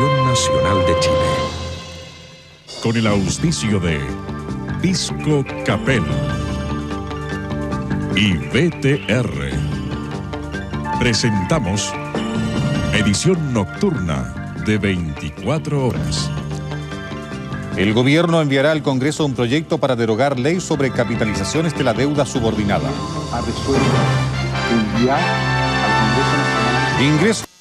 Nacional de Chile. Con el auspicio de Pisco Capel y BTR. Presentamos edición nocturna de 24 horas. El gobierno enviará al Congreso un proyecto para derogar ley sobre capitalizaciones de la deuda subordinada. ha resuelto enviar al Congreso Nacional Ingreso.